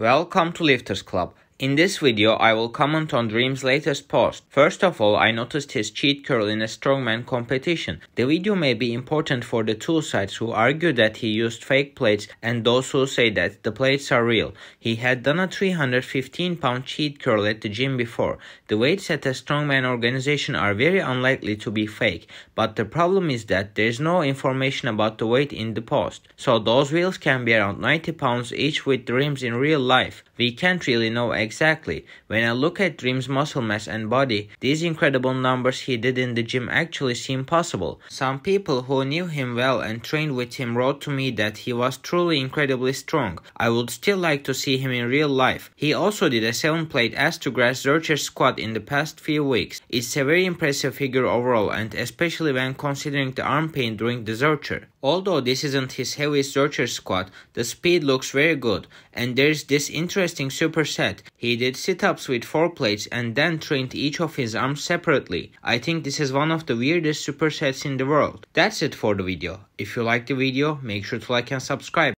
Welcome to Lifters Club. In this video, I will comment on Dream's latest post. First of all, I noticed his cheat curl in a strongman competition. The video may be important for the two sides who argue that he used fake plates and those who say that the plates are real. He had done a 315 pound cheat curl at the gym before. The weights at a strongman organization are very unlikely to be fake, but the problem is that there is no information about the weight in the post. So those wheels can be around 90 pounds each with Dreams in real life. We can't really know exactly Exactly. When I look at Dream's muscle mass and body, these incredible numbers he did in the gym actually seem possible. Some people who knew him well and trained with him wrote to me that he was truly incredibly strong. I would still like to see him in real life. He also did a 7 plate ass to grass squat in the past few weeks. It's a very impressive figure overall and especially when considering the arm pain during the Zercher. Although this isn't his heaviest Zercher squat, the speed looks very good and there's this interesting superset. He did sit-ups with four plates and then trained each of his arms separately. I think this is one of the weirdest supersets in the world. That's it for the video. If you liked the video, make sure to like and subscribe.